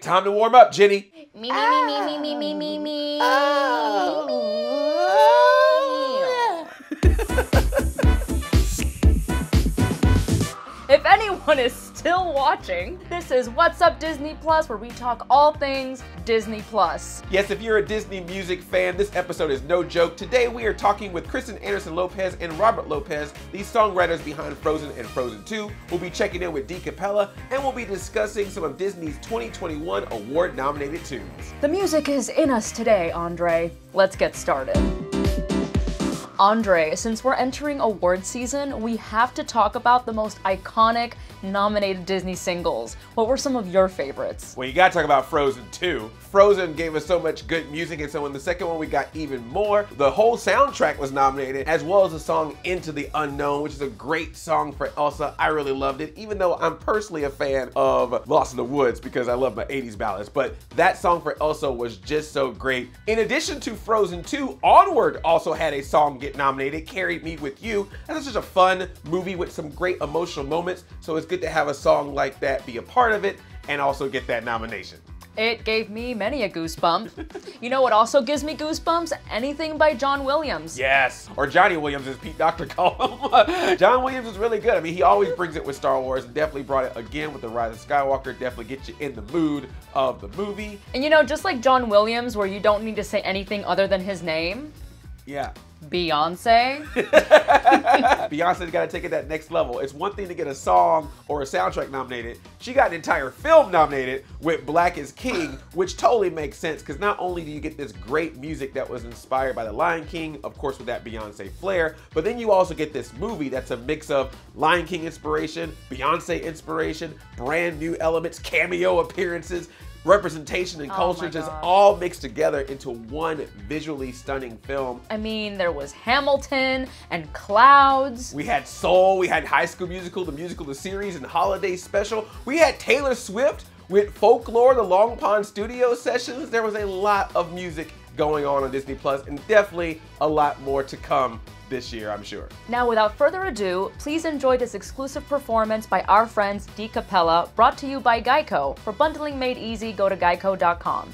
Time to warm up, Jenny. Me, me, me, me, me, me, me, me. Oh. If anyone is still watching, this is What's Up Disney Plus, where we talk all things Disney Plus. Yes, if you're a Disney music fan, this episode is no joke. Today we are talking with Kristen Anderson Lopez and Robert Lopez, the songwriters behind Frozen and Frozen 2. We'll be checking in with DCappella and we'll be discussing some of Disney's 2021 award nominated tunes. The music is in us today, Andre. Let's get started. Andre, since we're entering award season, we have to talk about the most iconic nominated Disney singles. What were some of your favorites? Well, you gotta talk about Frozen 2. Frozen gave us so much good music, and so in the second one, we got even more. The whole soundtrack was nominated, as well as the song Into the Unknown, which is a great song for Elsa. I really loved it, even though I'm personally a fan of Lost in the Woods because I love my 80s ballads. But that song for Elsa was just so great. In addition to Frozen 2, Onward also had a song get nominated, Carried Me With You. and That's just a fun movie with some great emotional moments, so it's good to have a song like that be a part of it and also get that nomination. It gave me many a goosebump. you know what also gives me goosebumps? Anything by John Williams. Yes, or Johnny Williams as Pete Docter called him. John Williams is really good. I mean, he always brings it with Star Wars. Definitely brought it again with The Rise of Skywalker. Definitely gets you in the mood of the movie. And you know, just like John Williams, where you don't need to say anything other than his name, Yeah. Beyonce. Beyonce's got to take it that next level. It's one thing to get a song or a soundtrack nominated. She got an entire film nominated with Black is King, which totally makes sense because not only do you get this great music that was inspired by The Lion King, of course, with that Beyonce flair, but then you also get this movie that's a mix of Lion King inspiration, Beyonce inspiration, brand new elements, cameo appearances representation and Oh culture just God. all mixed together into one visually stunning film. I mean, there was Hamilton and Clouds. We had Soul, we had High School Musical, the musical, the series, and holiday special. We had Taylor Swift with Folklore, the Long Pond Studio sessions. There was a lot of music going on on Disney Plus, and definitely a lot more to come this year, I'm sure. Now, without further ado, please enjoy this exclusive performance by our friends DCappella, brought to you by Geico. For bundling made easy, go to geico.com.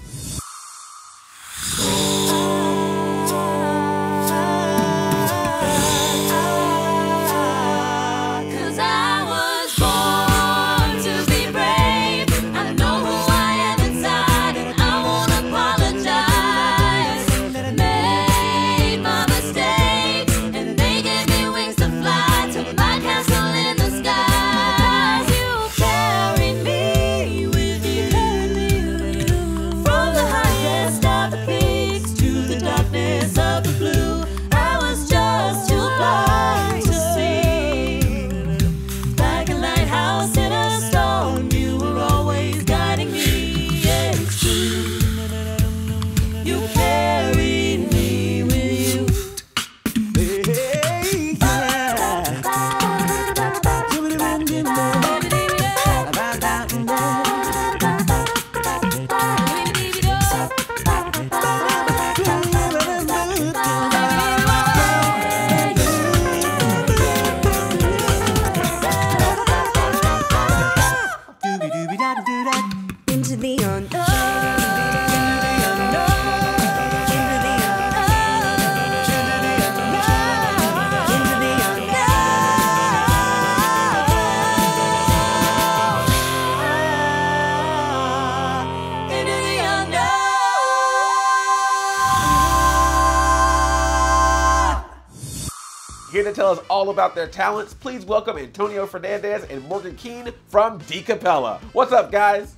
tell us all about their talents, please welcome Antonio Fernandez and Morgan Keene from DCappella. What's up, guys?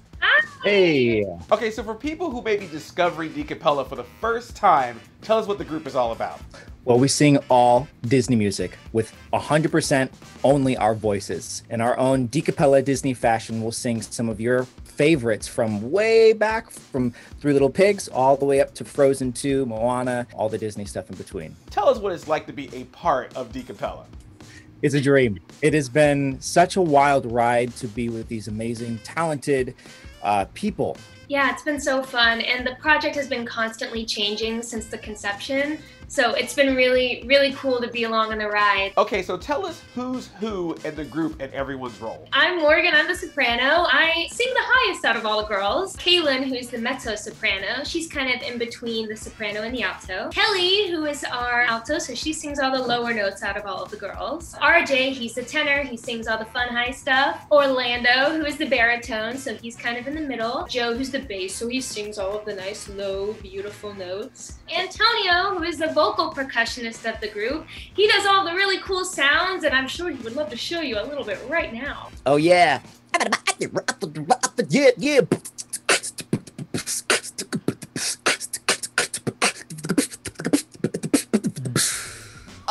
Hey, Okay, so for people who may be discovering DCappella for the first time, tell us what the group is all about. well, we sing all Disney music with 100% only our voices. In our own DCappella Disney fashion, we'll sing some of your favorites from way back from Three Little Pigs all the way up to Frozen 2, Moana, all the Disney stuff in between. Tell us what it's like to be a part of DCappella. It's a dream. It has been such a wild ride to be with these amazing, talented uh, people. Yeah, it's been so fun, and the project has been constantly changing since the conception. So it's been really, really cool to be along on the ride. Okay, so tell us who's who in the group and everyone's role. I'm Morgan, I'm the soprano. I sing the highest out of all the girls. Kaylin, who's the mezzo soprano, she's kind of in between the soprano and the alto. Kelly, who is our alto, so she sings all the lower notes out of all of the girls. RJ, he's the tenor, he sings all the fun high stuff. Orlando, who is the baritone, so he's kind of in the middle. Joe, who's the bass, so he sings all of the nice, low, beautiful notes. Antonio, who is the vocal percussionist of the group, he does all the really cool sounds, and I'm sure he would love to show you a little bit right now. Oh yeah. Yeah, yeah.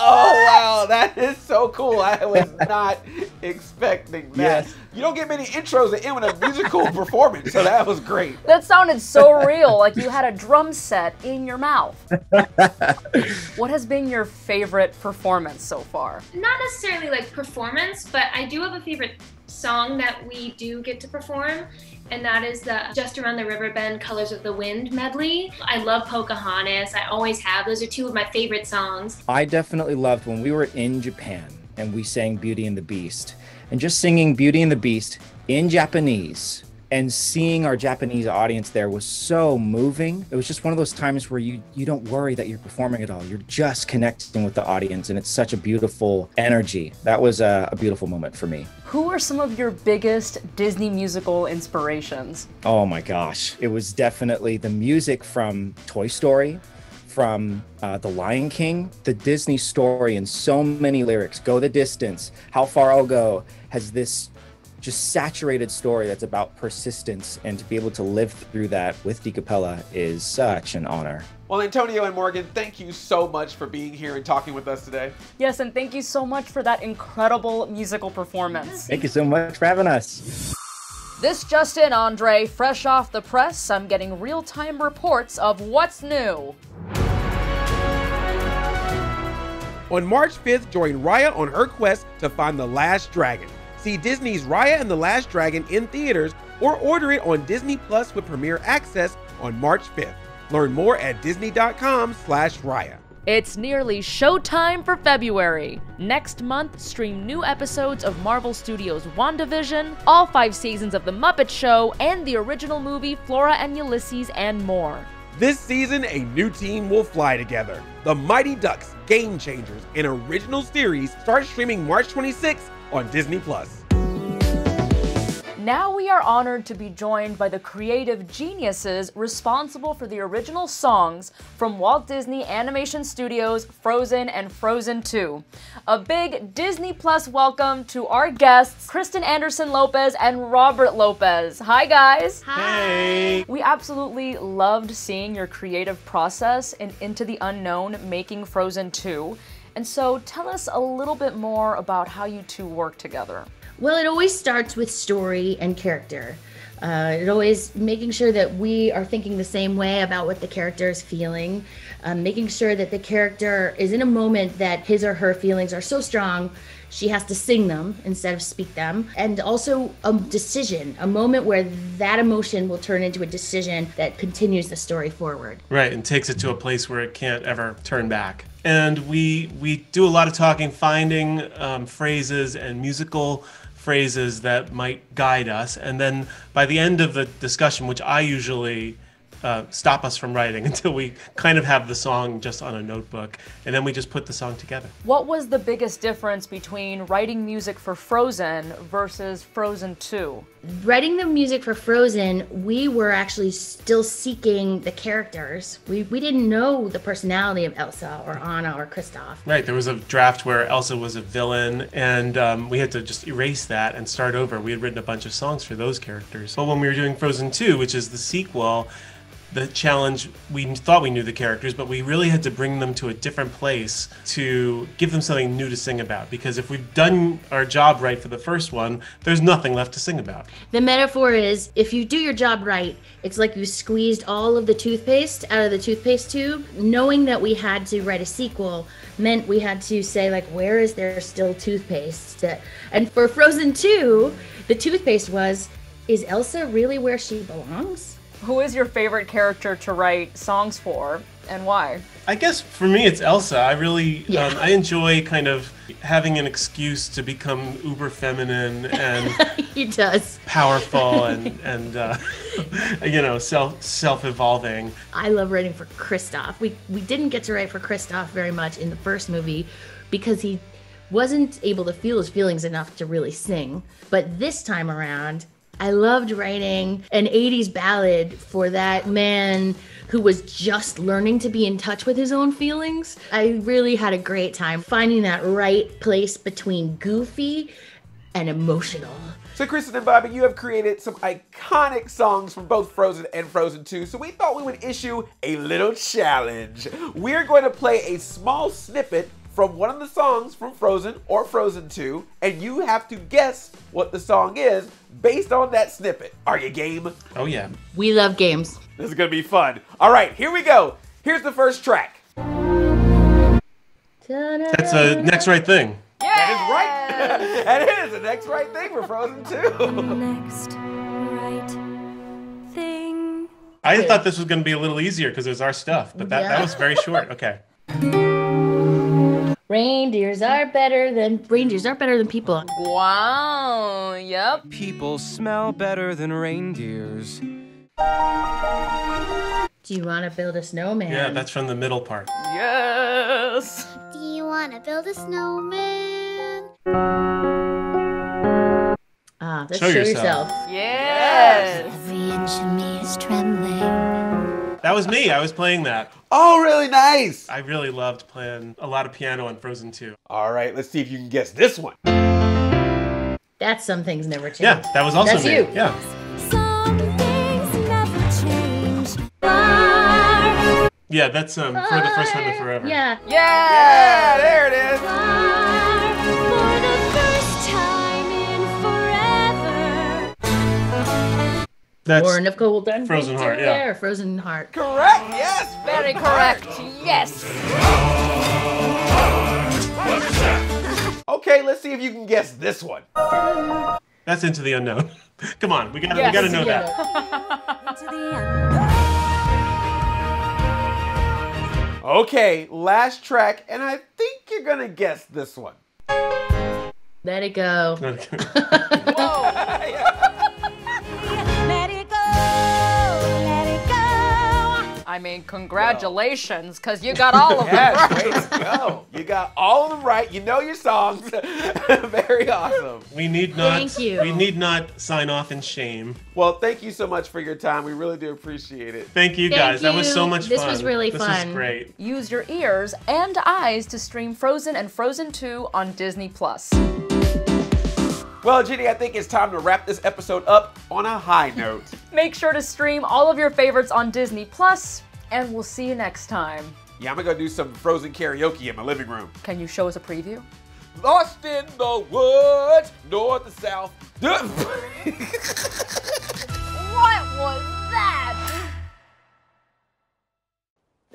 Oh wow, that is so cool. I was not expecting that. Yes. You don't get many intros that end with a musical performance, so that was great. That sounded so real, like you had a drum set in your mouth. what has been your favorite performance so far? Not necessarily like performance, but I do have a favorite song that we do get to perform, and that is the Just Around the River Bend Colors of the Wind medley. I love Pocahontas, I always have. Those are two of my favorite songs. I definitely loved when we were in Japan and we sang Beauty and the Beast. And just singing Beauty and the Beast in Japanese and seeing our Japanese audience there was so moving. It was just one of those times where you you don't worry that you're performing at all. You're just connecting with the audience and it's such a beautiful energy. That was a, a beautiful moment for me. Who are some of your biggest Disney musical inspirations? Oh my gosh. It was definitely the music from Toy Story, from uh, The Lion King, the Disney story, and so many lyrics. Go the distance, How Far I'll Go has this just saturated story that's about persistence. And to be able to live through that with DCappella is such an honor. Well, Antonio and Morgan, thank you so much for being here and talking with us today. Yes, and thank you so much for that incredible musical performance. Thank you so much for having us. This Justin Andre, fresh off the press, I'm getting real time reports of what's new. On March 5th, join Raya on her quest to find the last dragon. See Disney's Raya and the Last Dragon in theaters or order it on Disney Plus with premiere access on March 5th. Learn more at disney.com slash Raya. It's nearly showtime for February. Next month, stream new episodes of Marvel Studios' WandaVision, all five seasons of The Muppet Show, and the original movie Flora and Ulysses, and more. This season, a new team will fly together. The Mighty Ducks Game Changers, an original series, starts streaming March 26th on Disney Plus. Now we are honored to be joined by the creative geniuses responsible for the original songs from Walt Disney Animation Studios' Frozen and Frozen 2. A big Disney Plus welcome to our guests, Kristen Anderson Lopez and Robert Lopez. Hi, guys. Hi. We absolutely loved seeing your creative process in Into the Unknown making Frozen 2. And so tell us a little bit more about how you two work together. Well, it always starts with story and character. Uh, it always making sure that we are thinking the same way about what the character is feeling, um, making sure that the character is in a moment that his or her feelings are so strong she has to sing them instead of speak them, and also a decision, a moment where that emotion will turn into a decision that continues the story forward. Right, and takes it to a place where it can't ever turn back. And we we do a lot of talking, finding um, phrases and musical phrases that might guide us. And then by the end of the discussion, which I usually uh, stop us from writing until we kind of have the song just on a notebook, and then we just put the song together. What was the biggest difference between writing music for Frozen versus Frozen 2? Writing the music for Frozen, we were actually still seeking the characters. We, we didn't know the personality of Elsa or Anna or Kristoff. Right, there was a draft where Elsa was a villain, and um, we had to just erase that and start over. We had written a bunch of songs for those characters. But when we were doing Frozen 2, which is the sequel, the challenge we thought we knew the characters but we really had to bring them to a different place to give them something new to sing about because if we've done our job right for the first one there's nothing left to sing about The metaphor is if you do your job right, it's like you squeezed all of the toothpaste out of the toothpaste tube. Knowing that we had to write a sequel meant we had to say, like, where is there still toothpaste? And for Frozen 2, the toothpaste was, is Elsa really where she belongs? Who is your favorite character to write songs for? and why? I guess for me it's Elsa. I really Yeah. um, I enjoy kind of having an excuse to become uber feminine and he does. powerful and and uh, you know self self evolving. I love writing for Kristoff. We we didn't get to write for Kristoff very much in the first movie because he wasn't able to feel his feelings enough to really sing. But this time around, I loved writing an 80s ballad for that man who was just learning to be in touch with his own feelings. I really had a great time finding that right place between goofy and emotional. So, Kristen and Bobby, you have created some iconic songs from both Frozen and Frozen 2, so we thought we would issue a little challenge. We're going to play a small snippet from one of the songs from Frozen or Frozen 2, and you have to guess what the song is based on that snippet. Are you game? Oh yeah. We love games. This is going to be fun. All right, here we go. Here's the first track. That's a next right thing. Yeah! That is right. that is the next right thing for Frozen 2. Next right thing. I thought this was going to be a little easier because it was our stuff, but that, that was very short. Okay. Reindeers are better than reindeers are better than people. Wow. Yep. People smell better than reindeers. Do you want to build a snowman? Yeah, that's from the middle part. Yes. Do you want to build a snowman? Ah, let's Show show, yourself. yourself. Yes. Every inch of me is trembling. That was me. I was playing that. Oh, really nice. I really loved playing a lot of piano in Frozen 2. All right, let's see if you can guess this one. That's some things never change. Yeah, that was also That's me. you. Yeah. Some things never change. Far, Yeah, that's um for the first time in forever. Yeah. Yeah, there it is. That's Born of cold and Frozen Heart, yeah. air, Frozen heart. Correct. Yes. Very correct. Yes. Okay, let's see if you can guess this one. that's into the unknown. Come on, we gotta Yes. we gotta know Yeah. that. To the end. Okay, last track, and I think you're gonna guess this one. Let it go. Let it I mean, congratulations, because you got all of them Yes, right. way to go. You got all of them right. You know your songs. Very awesome. We need not Thank you. we need not sign off in shame. Well, thank you so much for your time. We really do appreciate it. Thank you Thank guys. That was so you. much This fun. was really this fun. was great. Use your ears and eyes to stream Frozen and Frozen 2 on Disney Plus. Well, Jenny, I think it's time to wrap this episode up on a high note. Make sure to stream all of your favorites on Disney Plus, and we'll see you next time. Yeah, I'm gonna go do some frozen karaoke in my living room. Can you show us a preview? Lost in the woods, north and south. What was that?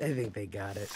I think they got it.